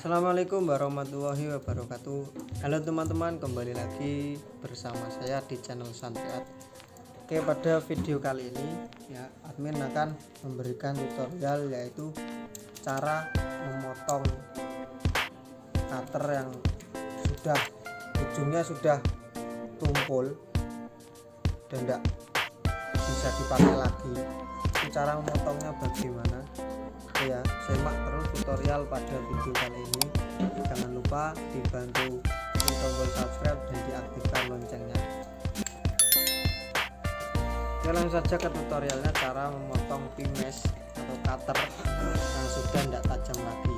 Assalamualaikum warahmatullahi wabarakatuh. Halo teman-teman kembali lagi bersama saya di channel Santiat Oke pada video kali ini ya admin akan memberikan tutorial yaitu cara memotong cutter yang sudah ujungnya sudah tumpul dan tidak bisa dipakai lagi. Cara memotongnya bagaimana ya simak terus tutorial pada video kali ini. Jangan lupa dibantu tombol subscribe dan diaktifkan loncengnya. Ya langsung saja ke tutorialnya cara memotong pimes atau cutter yang sudah tidak tajam lagi.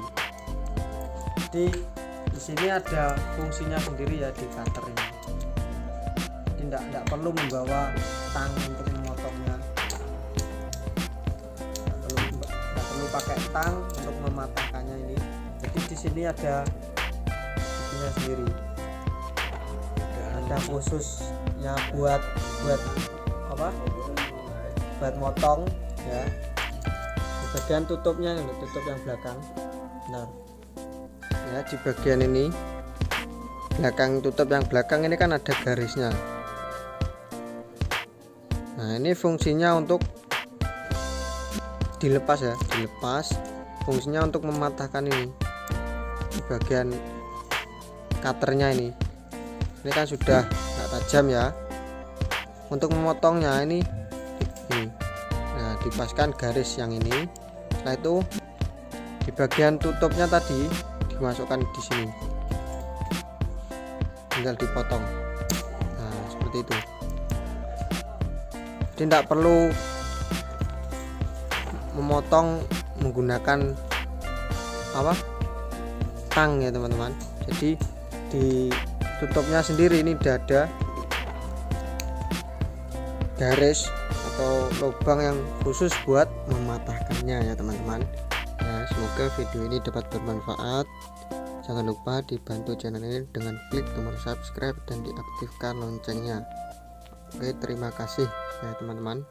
Di sini ada fungsinya sendiri ya di cutter ini tidak tidak perlu membawa tang untuk memotongnya pakai tang untuk mematahkannya ini. Jadi di sini ada giginya sendiri. Ada khususnya buat buat apa? Buat motong ya. Di bagian tutupnya ini tutup yang belakang. Benar. Ya di bagian ini. Belakang tutup yang belakang ini kan ada garisnya. Nah ini fungsinya untuk dilepas ya dilepas. Fungsinya untuk mematahkan ini. Di bagian cutternya ini. Ini kan sudah nggak tajam ya. Untuk memotongnya ini ini. Nah dipaskan garis yang ini. Setelah itu di bagian tutupnya tadi dimasukkan di sini. Tinggal dipotong. Nah seperti itu. Jadi tidak perlu memotong menggunakan apa tang ya teman-teman. Jadi di tutupnya sendiri. Ini dada garis atau lubang yang khusus buat mematahkannya ya teman-teman. Ya semoga video ini dapat bermanfaat. Jangan lupa dibantu channel ini dengan klik tombol subscribe dan diaktifkan loncengnya. Oke terima kasih ya teman-teman